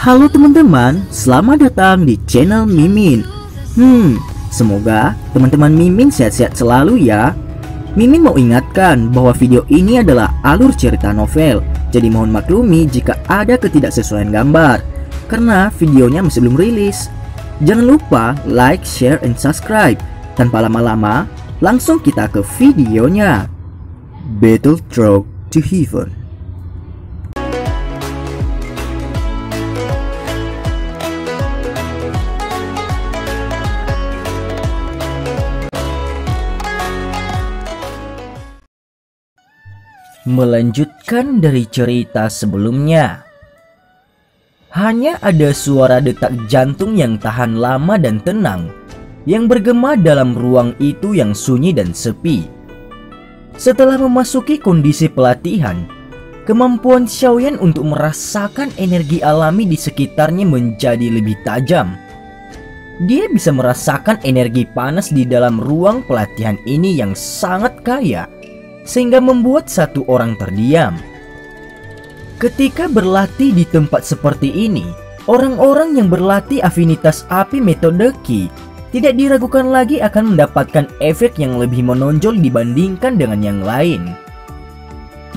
Halo teman-teman, selamat datang di channel Mimin. Hmm, semoga teman-teman Mimin sehat-sehat selalu ya. Mimin mau ingatkan bahwa video ini adalah alur cerita novel, jadi mohon maklumi jika ada ketidaksesuaian gambar, karena videonya masih belum rilis. Jangan lupa like, share, and subscribe. Tanpa lama-lama, langsung kita ke videonya. Battle Through to Heaven Melanjutkan dari cerita sebelumnya. Hanya ada suara detak jantung yang tahan lama dan tenang Yang bergema dalam ruang itu yang sunyi dan sepi. Setelah memasuki kondisi pelatihan Kemampuan Xiaoyan untuk merasakan energi alami di sekitarnya menjadi lebih tajam. Dia bisa merasakan energi panas di dalam ruang pelatihan ini yang sangat kaya sehingga membuat satu orang terdiam. Ketika berlatih di tempat seperti ini, orang-orang yang berlatih afinitas api metode Ki tidak diragukan lagi akan mendapatkan efek yang lebih menonjol dibandingkan dengan yang lain.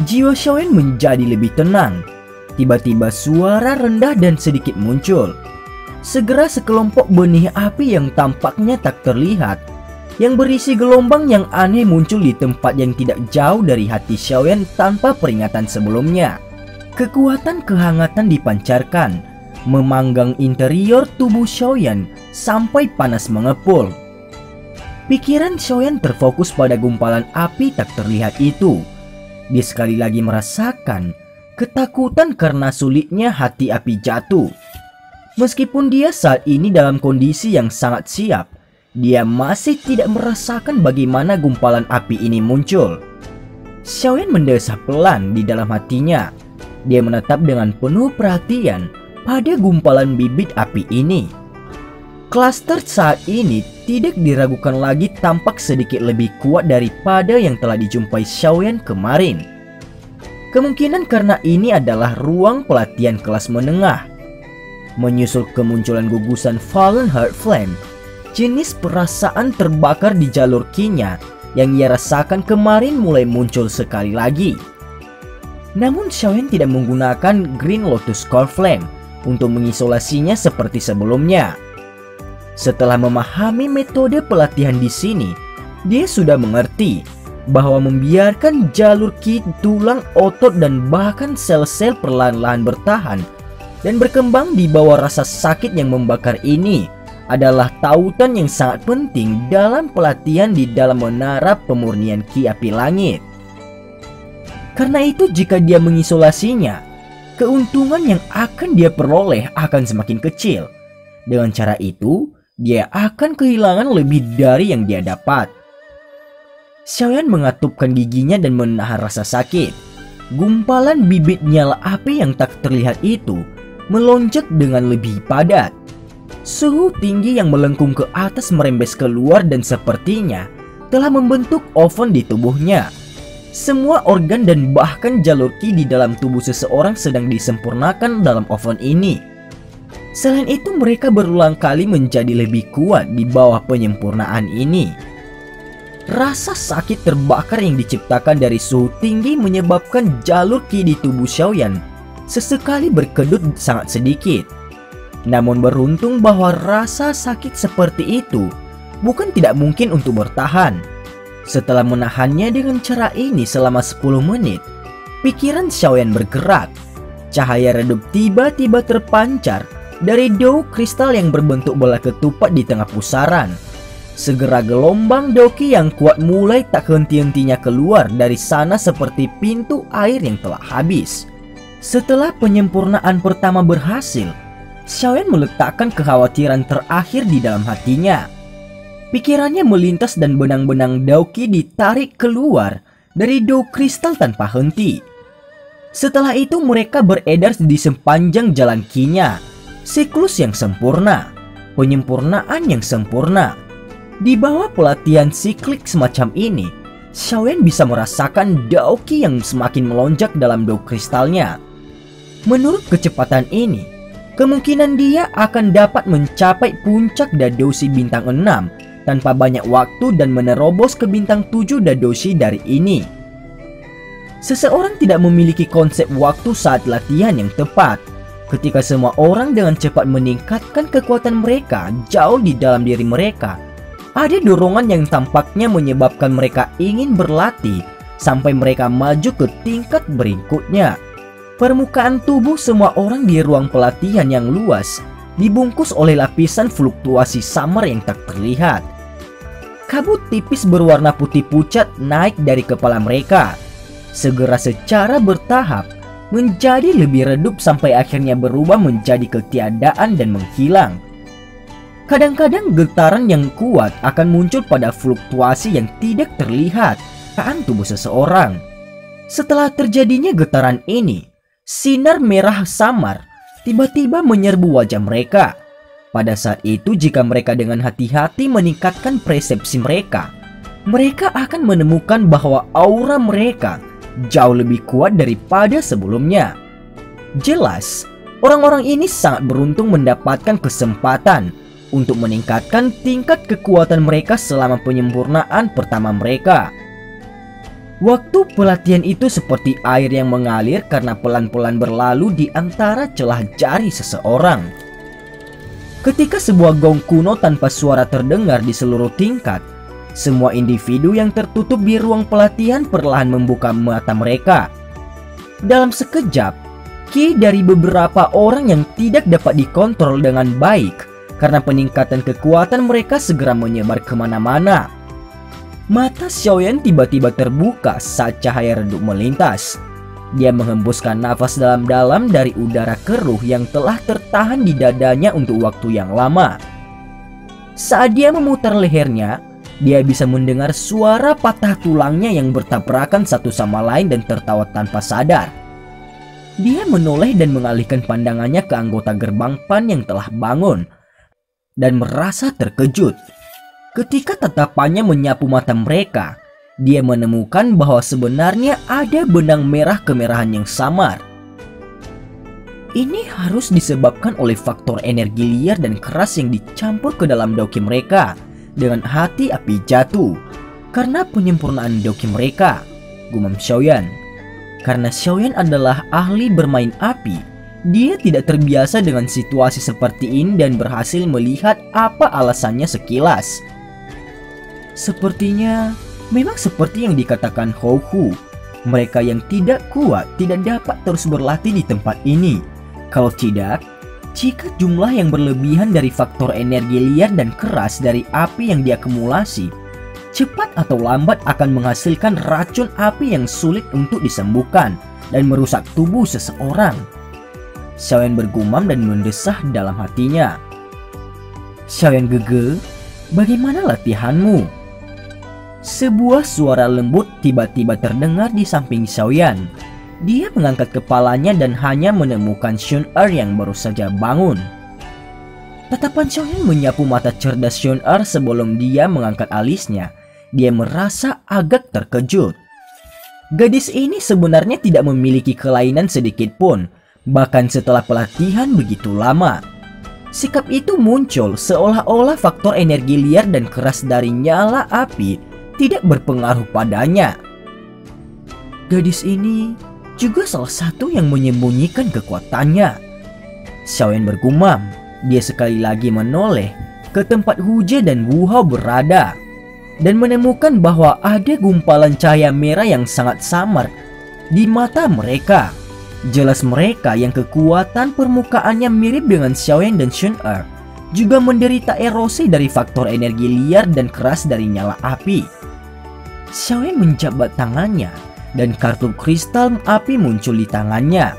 Jiwa Xiaoyan menjadi lebih tenang. Tiba-tiba suara rendah dan sedikit muncul. Segera sekelompok benih api yang tampaknya tak terlihat yang berisi gelombang yang aneh muncul di tempat yang tidak jauh dari hati Xiaoyan tanpa peringatan sebelumnya. Kekuatan kehangatan dipancarkan, memanggang interior tubuh Xiaoyan sampai panas mengepul. Pikiran Xiaoyan terfokus pada gumpalan api tak terlihat itu. Dia sekali lagi merasakan ketakutan karena sulitnya hati api jatuh. Meskipun dia saat ini dalam kondisi yang sangat siap, dia masih tidak merasakan bagaimana gumpalan api ini muncul. Xiaoyan mendesah pelan di dalam hatinya. Dia menatap dengan penuh perhatian pada gumpalan bibit api ini. Cluster saat ini tidak diragukan lagi tampak sedikit lebih kuat daripada yang telah dijumpai Xiaoyan kemarin. Kemungkinan karena ini adalah ruang pelatihan kelas menengah. Menyusul kemunculan gugusan Fallen Heart Flame, jenis perasaan terbakar di jalur kinya yang ia rasakan kemarin mulai muncul sekali lagi. Namun Xiaoyan tidak menggunakan Green Lotus Core Flame untuk mengisolasinya seperti sebelumnya. Setelah memahami metode pelatihan di sini, dia sudah mengerti bahwa membiarkan jalur ki tulang, otot, dan bahkan sel-sel perlahan-lahan bertahan dan berkembang di bawah rasa sakit yang membakar ini adalah tautan yang sangat penting dalam pelatihan di dalam menara pemurnian ki api langit. Karena itu jika dia mengisolasinya, keuntungan yang akan dia peroleh akan semakin kecil. Dengan cara itu, dia akan kehilangan lebih dari yang dia dapat. Xiaoyan mengatupkan giginya dan menahan rasa sakit. Gumpalan bibit nyala api yang tak terlihat itu melonjak dengan lebih padat. Suhu tinggi yang melengkung ke atas merembes keluar dan sepertinya telah membentuk oven di tubuhnya. Semua organ dan bahkan jalur ki di dalam tubuh seseorang sedang disempurnakan dalam oven ini. Selain itu mereka berulang kali menjadi lebih kuat di bawah penyempurnaan ini. Rasa sakit terbakar yang diciptakan dari suhu tinggi menyebabkan jalur ki di tubuh Xiaoyan sesekali berkedut sangat sedikit. Namun beruntung bahwa rasa sakit seperti itu bukan tidak mungkin untuk bertahan. Setelah menahannya dengan cara ini selama 10 menit, pikiran Xiaoyan bergerak. Cahaya redup tiba-tiba terpancar dari dou kristal yang berbentuk bola ketupat di tengah pusaran. Segera gelombang doki yang kuat mulai tak henti-hentinya keluar dari sana seperti pintu air yang telah habis. Setelah penyempurnaan pertama berhasil, Xiaoyan meletakkan kekhawatiran terakhir di dalam hatinya. Pikirannya melintas dan benang-benang Daoki ditarik keluar dari dou kristal tanpa henti. Setelah itu mereka beredar di sepanjang jalan kinya, siklus yang sempurna, penyempurnaan yang sempurna. Di bawah pelatihan siklik semacam ini, Xiaoyan bisa merasakan Daoki yang semakin melonjak dalam dou kristalnya. Menurut kecepatan ini, kemungkinan dia akan dapat mencapai puncak Dadoshi bintang 6 tanpa banyak waktu dan menerobos ke bintang 7 Dadoshi dari ini. Seseorang tidak memiliki konsep waktu saat latihan yang tepat. Ketika semua orang dengan cepat meningkatkan kekuatan mereka jauh di dalam diri mereka, ada dorongan yang tampaknya menyebabkan mereka ingin berlatih sampai mereka maju ke tingkat berikutnya. Permukaan tubuh semua orang di ruang pelatihan yang luas dibungkus oleh lapisan fluktuasi samar yang tak terlihat. Kabut tipis berwarna putih pucat naik dari kepala mereka, segera secara bertahap menjadi lebih redup sampai akhirnya berubah menjadi ketiadaan dan menghilang. Kadang-kadang getaran yang kuat akan muncul pada fluktuasi yang tidak terlihat kaan tubuh seseorang. Setelah terjadinya getaran ini, Sinar merah samar tiba-tiba menyerbu wajah mereka. Pada saat itu jika mereka dengan hati-hati meningkatkan persepsi mereka, mereka akan menemukan bahwa aura mereka jauh lebih kuat daripada sebelumnya. Jelas, orang-orang ini sangat beruntung mendapatkan kesempatan untuk meningkatkan tingkat kekuatan mereka selama penyempurnaan pertama mereka. Waktu pelatihan itu seperti air yang mengalir karena pelan-pelan berlalu di antara celah jari seseorang. Ketika sebuah gong kuno tanpa suara terdengar di seluruh tingkat, semua individu yang tertutup di ruang pelatihan perlahan membuka mata mereka. Dalam sekejap, ki dari beberapa orang yang tidak dapat dikontrol dengan baik karena peningkatan kekuatan mereka segera menyebar ke mana-mana. Mata Xiaoyan tiba-tiba terbuka saat cahaya redup melintas. Dia menghembuskan nafas dalam-dalam dari udara keruh yang telah tertahan di dadanya untuk waktu yang lama. Saat dia memutar lehernya, dia bisa mendengar suara patah tulangnya yang bertabrakan satu sama lain dan tertawa tanpa sadar. Dia menoleh dan mengalihkan pandangannya ke anggota gerbang PAN yang telah bangun dan merasa terkejut. Ketika tatapannya menyapu mata mereka, dia menemukan bahwa sebenarnya ada benang merah kemerahan yang samar. Ini harus disebabkan oleh faktor energi liar dan keras yang dicampur ke dalam doki mereka dengan hati api jatuh karena penyempurnaan doki mereka, gumam Xiaoyan. Karena Xiaoyan adalah ahli bermain api, dia tidak terbiasa dengan situasi seperti ini dan berhasil melihat apa alasannya sekilas. Sepertinya memang seperti yang dikatakan Hou Hu. Mereka yang tidak kuat tidak dapat terus berlatih di tempat ini. Kalau tidak, jika jumlah yang berlebihan dari faktor energi liar dan keras dari api yang diakumulasi, cepat atau lambat akan menghasilkan racun api yang sulit untuk disembuhkan dan merusak tubuh seseorang. Xiaoyan bergumam dan mendesah dalam hatinya. Xiaoyan Gege, bagaimana latihanmu? Sebuah suara lembut tiba-tiba terdengar di samping Xiaoyan. Dia mengangkat kepalanya dan hanya menemukan Xun Er yang baru saja bangun. Tatapan Xiaoyan menyapu mata cerdas Xun Er sebelum dia mengangkat alisnya. Dia merasa agak terkejut. Gadis ini sebenarnya tidak memiliki kelainan sedikit pun, bahkan setelah pelatihan begitu lama. Sikap itu muncul seolah-olah faktor energi liar dan keras dari nyala api tidak berpengaruh padanya. Gadis ini juga salah satu yang menyembunyikan kekuatannya. Xiaoyan bergumam, dia sekali lagi menoleh ke tempat Huje dan Wuhao berada dan menemukan bahwa ada gumpalan cahaya merah yang sangat samar di mata mereka. Jelas mereka yang kekuatan permukaannya mirip dengan Xiaoyan dan Shun Er juga menderita erosi dari faktor energi liar dan keras dari nyala api. Xiaoyan menjabat tangannya dan kartu kristal api muncul di tangannya.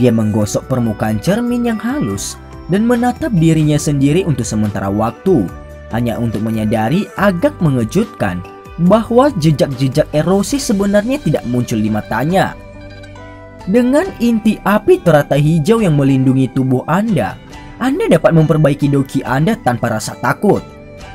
Dia menggosok permukaan cermin yang halus dan menatap dirinya sendiri untuk sementara waktu, hanya untuk menyadari agak mengejutkan bahwa jejak-jejak erosi sebenarnya tidak muncul di matanya. Dengan inti api teratai hijau yang melindungi tubuh Anda, anda dapat memperbaiki doki Anda tanpa rasa takut.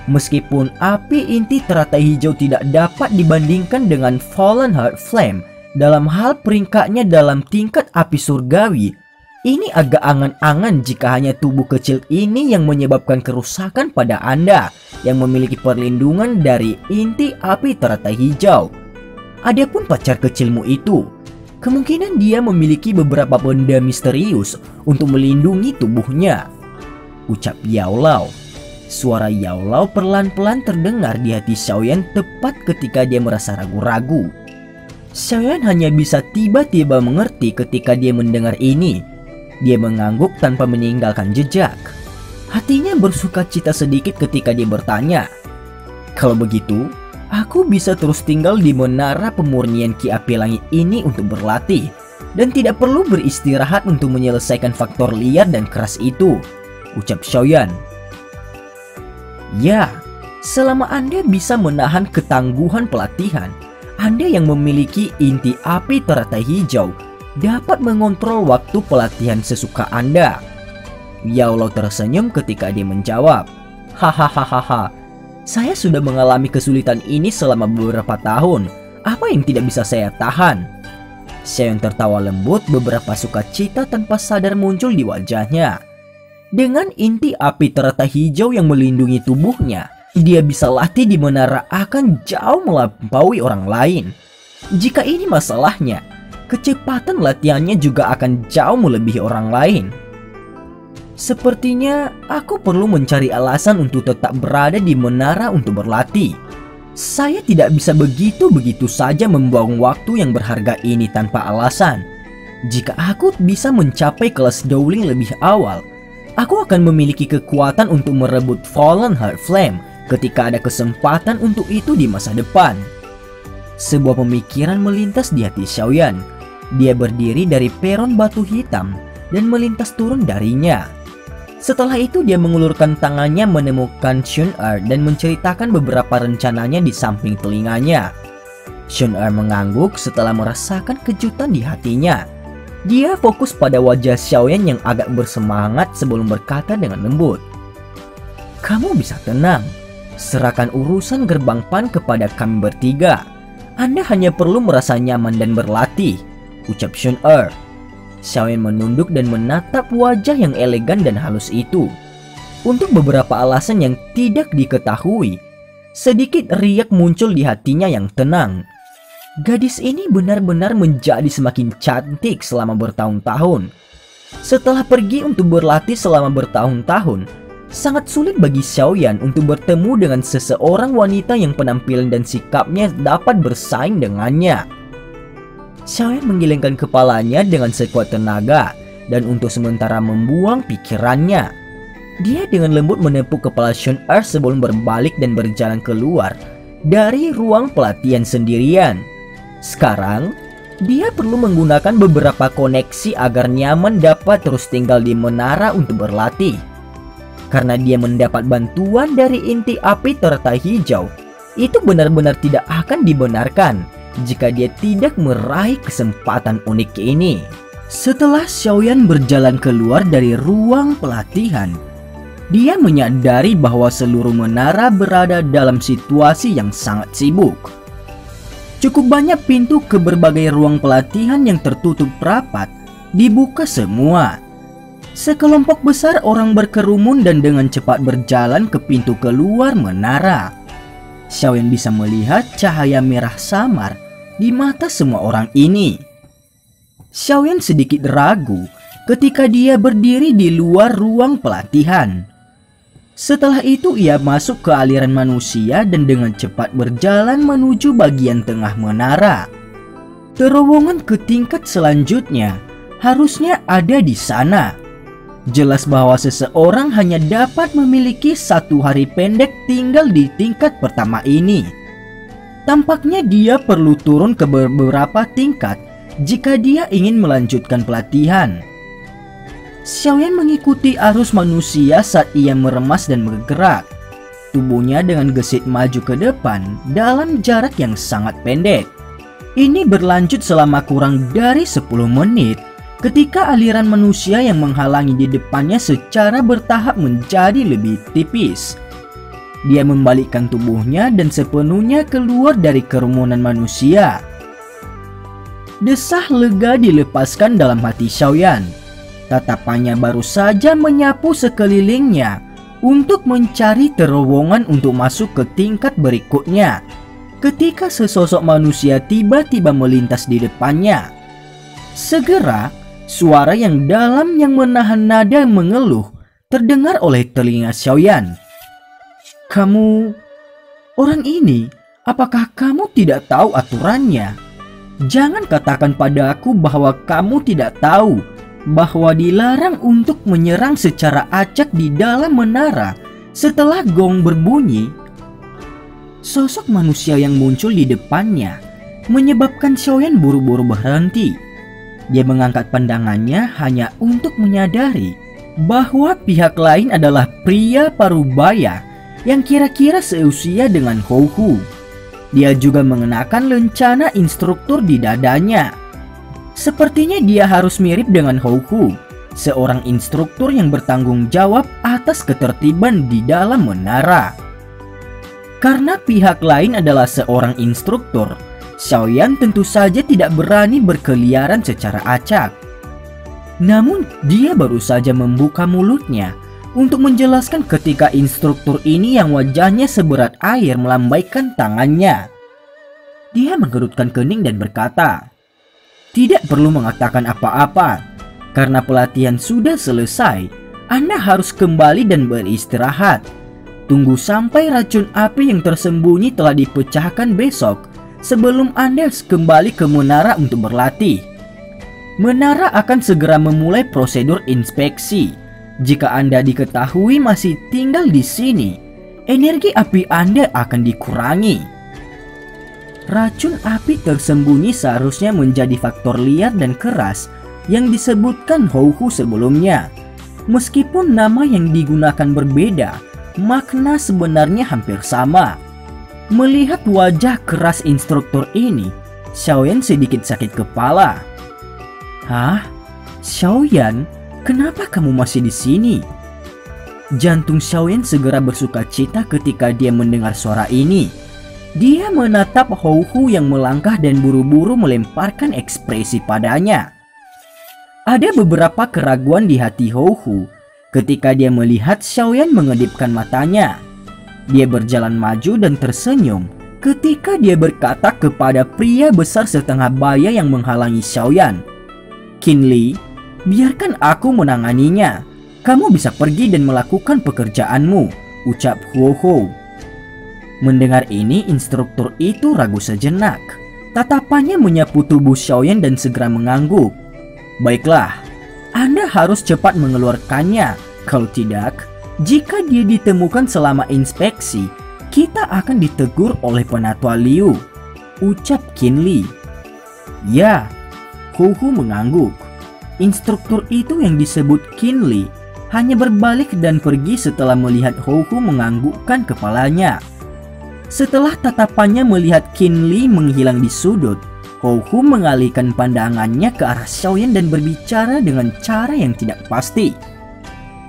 Meskipun api inti teratai hijau tidak dapat dibandingkan dengan Fallen Heart Flame dalam hal peringkatnya dalam tingkat api surgawi, Ini agak angan-angan jika hanya tubuh kecil ini yang menyebabkan kerusakan pada Anda yang memiliki perlindungan dari inti api teratai hijau. Adapun pacar kecilmu itu, kemungkinan dia memiliki beberapa benda misterius untuk melindungi tubuhnya. Ucap Yao Lao. Suara Yao Lao perlahan-pelan terdengar di hati Xiaoyan tepat ketika dia merasa ragu-ragu. Xiaoyan hanya bisa tiba-tiba mengerti ketika dia mendengar ini dia mengangguk tanpa meninggalkan jejak. Hatinya bersuka cita sedikit ketika dia bertanya, Kalau begitu, aku bisa terus tinggal di menara pemurnian Ki Api Langit ini untuk berlatih dan tidak perlu beristirahat untuk menyelesaikan faktor liar dan keras itu, ucap Xiaoyan. Ya, selama Anda bisa menahan ketangguhan pelatihan, Anda yang memiliki inti api teratai hijau dapat mengontrol waktu pelatihan sesuka Anda. Yaulo tersenyum ketika dia menjawab, Hahaha, saya sudah mengalami kesulitan ini selama beberapa tahun. Apa yang tidak bisa saya tahan? Xiaoyan tertawa lembut beberapa sukacita tanpa sadar muncul di wajahnya. Dengan inti api terata hijau yang melindungi tubuhnya, dia bisa latih di menara akan jauh melampaui orang lain. Jika ini masalahnya, kecepatan latihannya juga akan jauh melebihi orang lain. Sepertinya aku perlu mencari alasan untuk tetap berada di menara untuk berlatih. Saya tidak bisa begitu-begitu saja membuang waktu yang berharga ini tanpa alasan. Jika aku bisa mencapai kelas Dowling lebih awal, aku akan memiliki kekuatan untuk merebut Fallen Heart Flame ketika ada kesempatan untuk itu di masa depan. Sebuah pemikiran melintas di hati Xiaoyan dia berdiri dari peron batu hitam dan melintas turun darinya. Setelah itu dia mengulurkan tangannya menemukan Shun Er dan menceritakan beberapa rencananya di samping telinganya. Shun Er mengangguk setelah merasakan kejutan di hatinya. Dia fokus pada wajah Xiaoyan yang agak bersemangat sebelum berkata dengan lembut. Kamu bisa tenang, serahkan urusan gerbang pan kepada kami bertiga. Anda hanya perlu merasa nyaman dan berlatih ucap Shun Er. Xiaoyan menunduk dan menatap wajah yang elegan dan halus itu. Untuk beberapa alasan yang tidak diketahui, sedikit riak muncul di hatinya yang tenang. Gadis ini benar-benar menjadi semakin cantik selama bertahun-tahun. Setelah pergi untuk berlatih selama bertahun-tahun, sangat sulit bagi Xiaoyan untuk bertemu dengan seseorang wanita yang penampilan dan sikapnya dapat bersaing dengannya. Xiaoyan menggelengkan kepalanya dengan sekuat tenaga dan untuk sementara membuang pikirannya. Dia dengan lembut menepuk kepala Shun Er sebelum berbalik dan berjalan keluar dari ruang pelatihan sendirian. Sekarang, dia perlu menggunakan beberapa koneksi agar nyaman dapat terus tinggal di menara untuk berlatih. Karena dia mendapat bantuan dari inti api teratai hijau, itu benar-benar tidak akan dibenarkan jika dia tidak meraih kesempatan unik ini. Setelah Xiaoyan berjalan keluar dari ruang pelatihan, dia menyadari bahwa seluruh menara berada dalam situasi yang sangat sibuk. Cukup banyak pintu ke berbagai ruang pelatihan yang tertutup rapat dibuka semua. Sekelompok besar orang berkerumun dan dengan cepat berjalan ke pintu keluar menara. Xiaoyan bisa melihat cahaya merah samar di mata semua orang ini. Xiaoyan sedikit ragu ketika dia berdiri di luar ruang pelatihan. Setelah itu ia masuk ke aliran manusia dan dengan cepat berjalan menuju bagian tengah menara. Terowongan ke tingkat selanjutnya harusnya ada di sana. Jelas bahwa seseorang hanya dapat memiliki satu hari pendek tinggal di tingkat pertama ini. Tampaknya dia perlu turun ke beberapa tingkat jika dia ingin melanjutkan pelatihan. Xiaoyan mengikuti arus manusia saat ia meremas dan bergerak. Tubuhnya dengan gesit maju ke depan dalam jarak yang sangat pendek. Ini berlanjut selama kurang dari 10 menit ketika aliran manusia yang menghalangi di depannya secara bertahap menjadi lebih tipis. Dia membalikkan tubuhnya dan sepenuhnya keluar dari kerumunan manusia. Desah lega dilepaskan dalam hati Xiaoyan. Tatapannya baru saja menyapu sekelilingnya untuk mencari terowongan untuk masuk ke tingkat berikutnya. Ketika sesosok manusia tiba-tiba melintas di depannya, segera suara yang dalam yang menahan nada mengeluh terdengar oleh telinga Xiaoyan. Kamu, orang ini, apakah kamu tidak tahu aturannya? Jangan katakan padaku bahwa kamu tidak tahu bahwa dilarang untuk menyerang secara acak di dalam menara setelah gong berbunyi. Sosok manusia yang muncul di depannya menyebabkan Xiaoyan buru-buru berhenti. Dia mengangkat pandangannya hanya untuk menyadari bahwa pihak lain adalah pria parubaya yang kira-kira seusia dengan Hou Hu. Dia juga mengenakan lencana instruktur di dadanya Sepertinya dia harus mirip dengan Hou Hu, seorang instruktur yang bertanggung jawab atas ketertiban di dalam menara. Karena pihak lain adalah seorang instruktur, Xiaoyan tentu saja tidak berani berkeliaran secara acak. Namun dia baru saja membuka mulutnya untuk menjelaskan ketika instruktur ini yang wajahnya seberat air melambaikan tangannya. Dia menggerutkan kening dan berkata, tidak perlu mengatakan apa-apa, karena pelatihan sudah selesai. Anda harus kembali dan beristirahat. Tunggu sampai racun api yang tersembunyi telah dipecahkan besok sebelum Anda kembali ke menara untuk berlatih. Menara akan segera memulai prosedur inspeksi. Jika Anda diketahui masih tinggal di sini, energi api Anda akan dikurangi. Racun api tersembunyi seharusnya menjadi faktor liar dan keras yang disebutkan Hou Hu sebelumnya. Meskipun nama yang digunakan berbeda, makna sebenarnya hampir sama. Melihat wajah keras instruktur ini, Xiaoyan sedikit sakit kepala. Hah? Xiaoyan, kenapa kamu masih di sini? Jantung Xiaoyan segera bersuka cita ketika dia mendengar suara ini. Dia menatap Hou Hu yang melangkah dan buru-buru melemparkan ekspresi padanya. Ada beberapa keraguan di hati Hou Hu ketika dia melihat Xiaoyan mengedipkan matanya. Dia berjalan maju dan tersenyum ketika dia berkata kepada pria besar setengah baya yang menghalangi Xiaoyan. Li, biarkan aku menanganinya. Kamu bisa pergi dan melakukan pekerjaanmu, ucap Huo Hou. Mendengar ini, instruktur itu ragu sejenak. Tatapannya menyapu tubuh Xiaoyan dan segera mengangguk. Baiklah, Anda harus cepat mengeluarkannya. Kalau tidak, jika dia ditemukan selama inspeksi, kita akan ditegur oleh penatua Liu. Ucap Li. Ya, Hu Hu mengangguk. Instruktur itu yang disebut Li hanya berbalik dan pergi setelah melihat Hu Hu menganggukkan kepalanya. Setelah tatapannya melihat Qin Li menghilang di sudut, Hou Hu mengalihkan pandangannya ke arah Xiaoyan dan berbicara dengan cara yang tidak pasti.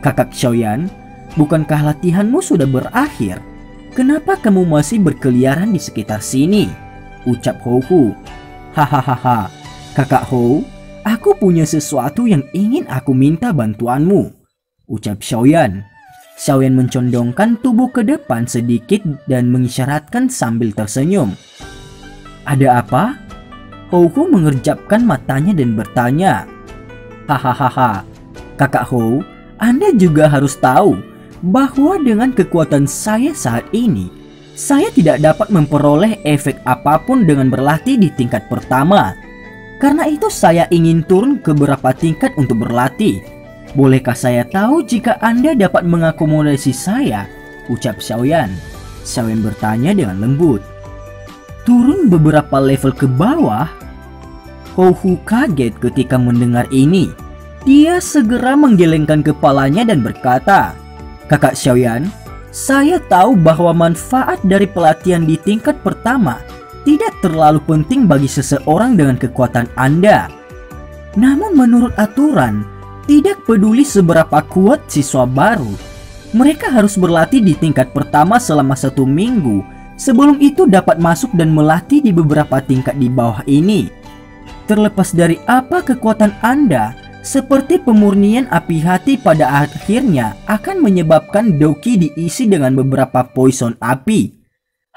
Kakak Xiaoyan, bukankah latihanmu sudah berakhir? Kenapa kamu masih berkeliaran di sekitar sini? Ucap Hou Hu. Hahaha, kakak Hou, aku punya sesuatu yang ingin aku minta bantuanmu. Ucap Xiaoyan. Xiaoyan mencondongkan tubuh ke depan sedikit dan mengisyaratkan sambil tersenyum. Ada apa? Hou Hu mengerjapkan matanya dan bertanya. Hahaha, kakak Hou, Anda juga harus tahu bahwa dengan kekuatan saya saat ini, saya tidak dapat memperoleh efek apa pun dengan berlatih di tingkat pertama. Karena itu saya ingin turun ke beberapa tingkat untuk berlatih Bolehkah saya tahu jika Anda dapat mengakomodasi saya? Ucap Xiaoyan. Xiaoyan bertanya dengan lembut. Turun beberapa level ke bawah? Hou Hu kaget ketika mendengar ini. Dia segera menggelengkan kepalanya dan berkata, Kakak Xiaoyan, saya tahu bahwa manfaat dari pelatihan di tingkat pertama tidak terlalu penting bagi seseorang dengan kekuatan Anda. Namun menurut aturan, tidak peduli seberapa kuat siswa baru, mereka harus berlatih di tingkat pertama selama satu minggu sebelum itu dapat masuk dan melatih di beberapa tingkat di bawah ini. Terlepas dari apa kekuatan Anda, Seperti pemurnian api hati pada akhirnya akan menyebabkan Doki diisi dengan beberapa poison api.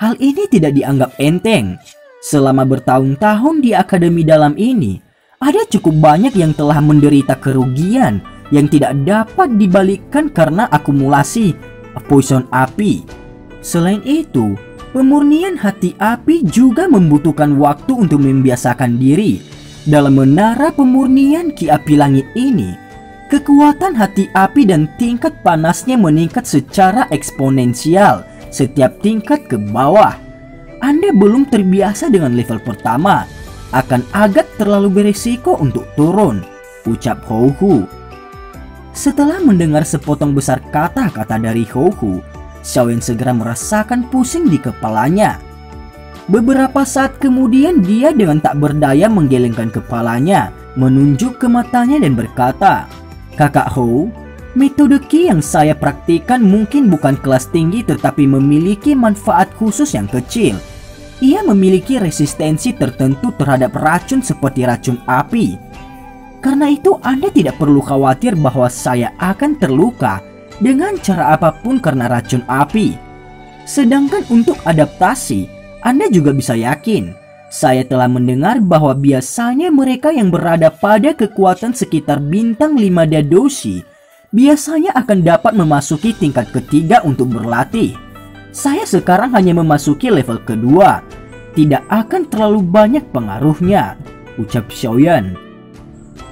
Hal ini tidak dianggap enteng. Selama bertahun-tahun di akademi dalam ini, ada cukup banyak yang telah menderita kerugian yang tidak dapat dibalikkan karena akumulasi poison api. Selain itu, pemurnian hati api juga membutuhkan waktu untuk membiasakan diri dalam menara pemurnian Ki Api Langit ini, kekuatan hati api dan tingkat panasnya meningkat secara eksponensial setiap tingkat ke bawah. Anda belum terbiasa dengan level pertama, akan agak terlalu beresiko untuk turun, ucap Hou Hu. Setelah mendengar sepotong besar kata-kata dari Hou Hu, Xiaoyan segera merasakan pusing di kepalanya. Beberapa saat kemudian dia dengan tak berdaya menggelengkan kepalanya, menunjuk ke matanya dan berkata, Kakak Ho, metode Ki yang saya praktikkan mungkin bukan kelas tinggi tetapi memiliki manfaat khusus yang kecil. Ia memiliki resistensi tertentu terhadap racun seperti racun api. Karena itu Anda tidak perlu khawatir bahwa saya akan terluka dengan cara apa pun karena racun api. Sedangkan untuk adaptasi, anda juga bisa yakin, saya telah mendengar bahwa biasanya mereka yang berada pada kekuatan sekitar bintang 5 Dadoshi biasanya akan dapat memasuki tingkat ketiga untuk berlatih. Saya sekarang hanya memasuki level kedua, tidak akan terlalu banyak pengaruhnya, ucap Xiaoyan.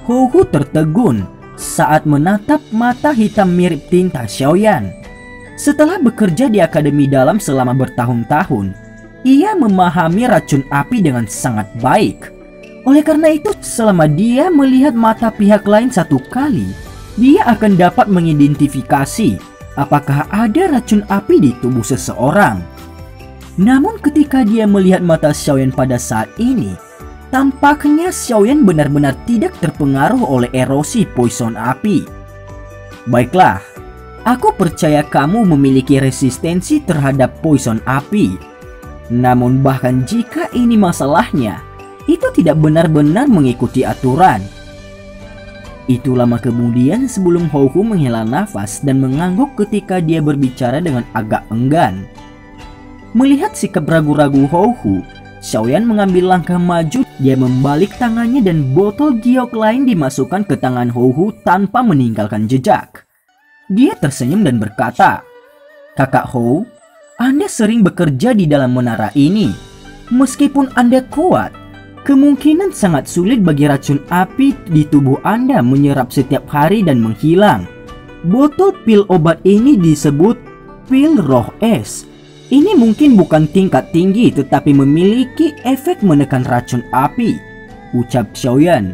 Hu tertegun saat menatap mata hitam mirip tinta Xiaoyan. Setelah bekerja di akademi dalam selama bertahun-tahun, ia memahami racun api dengan sangat baik. Oleh karena itu, selama dia melihat mata pihak lain satu kali, dia akan dapat mengidentifikasi apakah ada racun api di tubuh seseorang. Namun ketika dia melihat mata Xiaoyan pada saat ini, tampaknya Xiaoyan benar-benar tidak terpengaruh oleh erosi poison api. Baiklah, aku percaya kamu memiliki resistensi terhadap poison api namun bahkan jika ini masalahnya, itu tidak benar-benar mengikuti aturan. Itu lama kemudian sebelum Houhu menghela nafas dan mengangguk ketika dia berbicara dengan agak enggan. Melihat sikap ragu-ragu Houhu, Xiaoyan mengambil langkah maju, dia membalik tangannya dan botol giok lain dimasukkan ke tangan Houhu tanpa meninggalkan jejak. Dia tersenyum dan berkata, Kakak Hou, anda sering bekerja di dalam menara ini. Meskipun Anda kuat, kemungkinan sangat sulit bagi racun api di tubuh Anda menyerap setiap hari dan menghilang. Botol pil obat ini disebut pil roh es. Ini mungkin bukan tingkat tinggi tetapi memiliki efek menekan racun api, ucap Xiaoyan.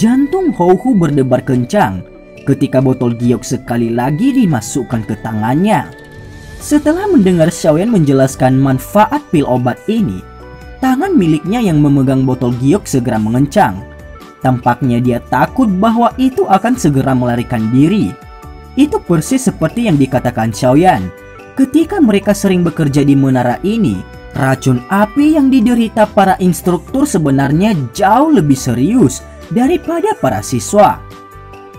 Jantung Hou Hu berdebar kencang ketika botol giok sekali lagi dimasukkan ke tangannya. Setelah mendengar Xiaoyan menjelaskan manfaat pil obat ini, tangan miliknya yang memegang botol giok segera mengencang. Tampaknya dia takut bahwa itu akan segera melarikan diri. Itu persis seperti yang dikatakan Xiaoyan. Ketika mereka sering bekerja di menara ini, racun api yang diderita para instruktur sebenarnya jauh lebih serius daripada para siswa.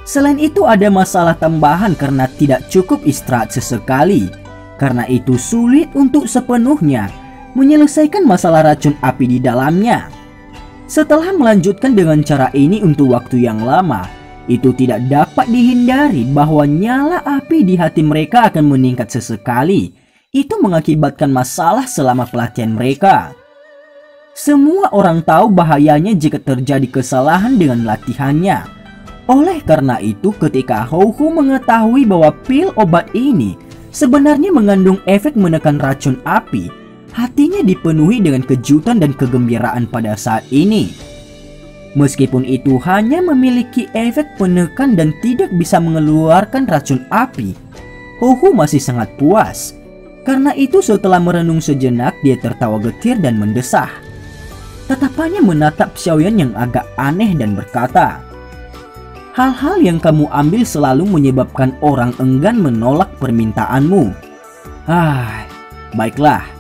Selain itu ada masalah tambahan karena tidak cukup istirahat sesekali karena itu sulit untuk sepenuhnya menyelesaikan masalah racun api di dalamnya. Setelah melanjutkan dengan cara ini untuk waktu yang lama, itu tidak dapat dihindari bahwa nyala api di hati mereka akan meningkat sesekali. Itu mengakibatkan masalah selama pelatihan mereka. Semua orang tahu bahayanya jika terjadi kesalahan dengan latihannya. Oleh karena itu ketika Hou Hu mengetahui bahwa pil obat ini sebenarnya mengandung efek menekan racun api, hatinya dipenuhi dengan kejutan dan kegembiraan pada saat ini. Meskipun itu hanya memiliki efek penekan dan tidak bisa mengeluarkan racun api, Hohu masih sangat puas. Karena itu setelah merenung sejenak dia tertawa getir dan mendesah. Tatapannya menatap Xiaoyan yang agak aneh dan berkata, Hal-hal yang kamu ambil selalu menyebabkan orang enggan menolak permintaanmu. Ah, baiklah.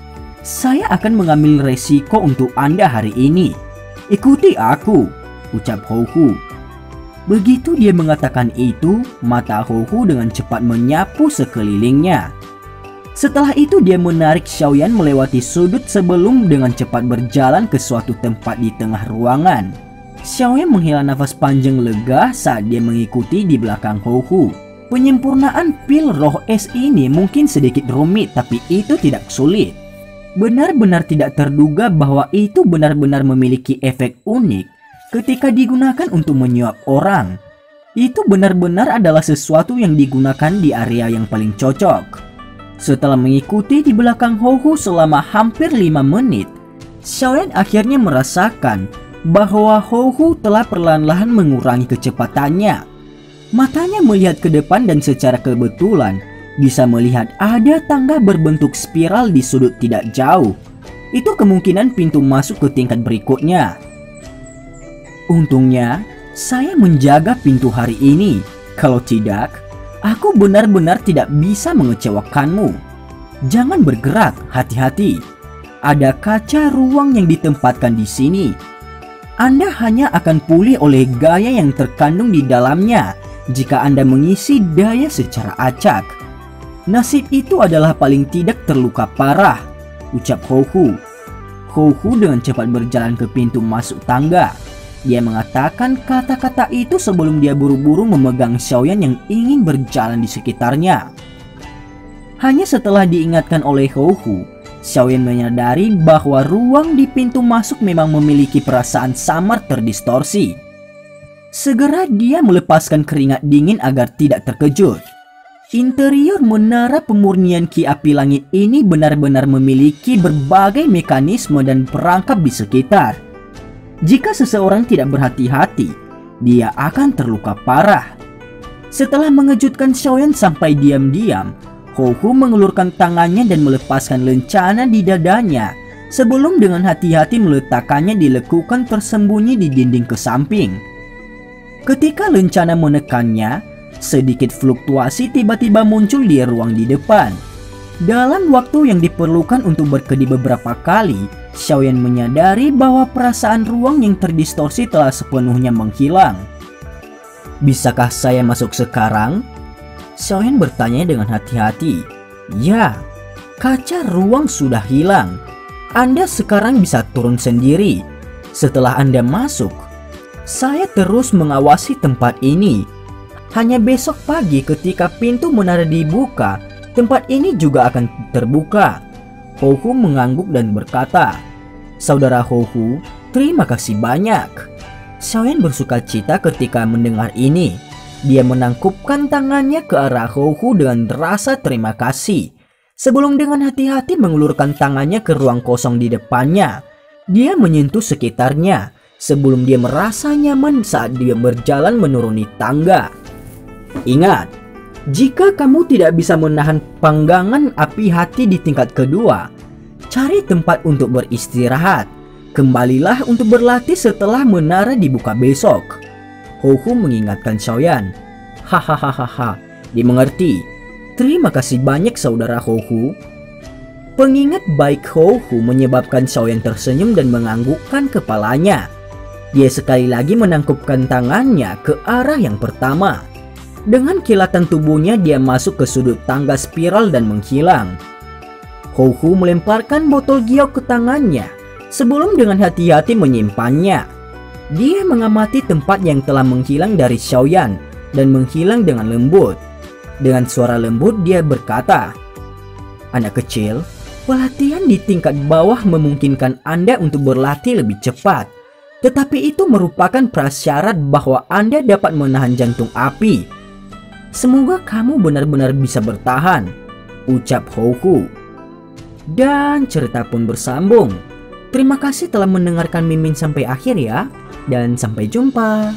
Saya akan mengambil resiko untuk Anda hari ini. Ikuti aku, ucap Hou Hu. Begitu dia mengatakan itu, mata Hohu dengan cepat menyapu sekelilingnya. Setelah itu dia menarik Xiaoyan melewati sudut sebelum dengan cepat berjalan ke suatu tempat di tengah ruangan. Xiaoyan menghela nafas panjang lega saat dia mengikuti di belakang Hohu. Penyempurnaan pil roh es ini mungkin sedikit rumit tapi itu tidak sulit. Benar-benar tidak terduga bahwa itu benar-benar memiliki efek unik ketika digunakan untuk menyuap orang. Itu benar-benar adalah sesuatu yang digunakan di area yang paling cocok. Setelah mengikuti di belakang Hohu selama hampir 5 menit, Xiaoyan akhirnya merasakan bahwa Hohu telah perlahan-lahan mengurangi kecepatannya. Matanya melihat ke depan dan secara kebetulan bisa melihat ada tangga berbentuk spiral di sudut tidak jauh. Itu kemungkinan pintu masuk ke tingkat berikutnya. Untungnya, saya menjaga pintu hari ini. Kalau tidak, aku benar-benar tidak bisa mengecewakanmu. Jangan bergerak, hati-hati. Ada kaca ruang yang ditempatkan di sini. Anda hanya akan pulih oleh gaya yang terkandung di dalamnya jika Anda mengisi daya secara acak. Nasib itu adalah paling tidak terluka parah, ucap Hohu. Hohu dengan cepat berjalan ke pintu masuk tangga. Dia mengatakan kata-kata itu sebelum dia buru-buru memegang Xiaoyan yang ingin berjalan di sekitarnya. Hanya setelah diingatkan oleh Hou Xiaoyan menyadari bahwa ruang di pintu masuk memang memiliki perasaan samar terdistorsi. Segera dia melepaskan keringat dingin agar tidak terkejut. Interior menara pemurnian ki api langit ini benar-benar memiliki berbagai mekanisme dan perangkap di sekitar jika seseorang tidak berhati-hati, dia akan terluka parah. Setelah mengejutkan Xiaoyan sampai diam-diam, Hu mengelurkan tangannya dan melepaskan lencana di dadanya sebelum dengan hati-hati meletakkannya di lekukan tersembunyi di dinding ke samping. Ketika lencana menekannya, sedikit fluktuasi tiba-tiba muncul di ruang di depan. Dalam waktu yang diperlukan untuk berkedip beberapa kali, Xiaoyan menyadari bahwa perasaan ruang yang terdistorsi telah sepenuhnya menghilang. Bisakah saya masuk sekarang? Xiaoyan bertanya dengan hati-hati. Ya, kaca ruang sudah hilang. Anda sekarang bisa turun sendiri. Setelah Anda masuk, saya terus mengawasi tempat ini. Hanya besok pagi ketika pintu menara dibuka, tempat ini juga akan terbuka. Hohu mengangguk dan berkata, Saudara Hohu, terima kasih banyak. Xiaoyan bersuka cita ketika mendengar ini. Dia menangkupkan tangannya ke arah Hohu dengan rasa terima kasih. Sebelum dengan hati-hati mengulurkan tangannya ke ruang kosong di depannya, dia menyentuh sekitarnya sebelum dia merasa nyaman saat dia berjalan menuruni tangga. Ingat, jika kamu tidak bisa menahan panggangan api hati di tingkat kedua, Cari tempat untuk beristirahat. Kembalilah untuk berlatih setelah menara dibuka besok. Hohu mengingatkan Xiaoyan. Hahaha, dimengerti. Terima kasih banyak saudara Hohu. Pengingat baik Hohu menyebabkan Xiaoyan tersenyum dan menganggukkan kepalanya. Dia sekali lagi menangkupkan tangannya ke arah yang pertama. Dengan kilatan tubuhnya dia masuk ke sudut tangga spiral dan menghilang. Hou melemparkan botol giok ke tangannya sebelum dengan hati-hati menyimpannya. Dia mengamati tempat yang telah menghilang dari Xiaoyan dan menghilang dengan lembut. Dengan suara lembut dia berkata, Anak kecil, pelatihan di tingkat bawah memungkinkan Anda untuk berlatih lebih cepat. Tetapi itu merupakan prasyarat bahwa Anda dapat menahan jantung api. Semoga kamu benar-benar bisa bertahan, ucap Hou dan cerita pun bersambung. Terima kasih telah mendengarkan Mimin sampai akhir ya, dan sampai jumpa.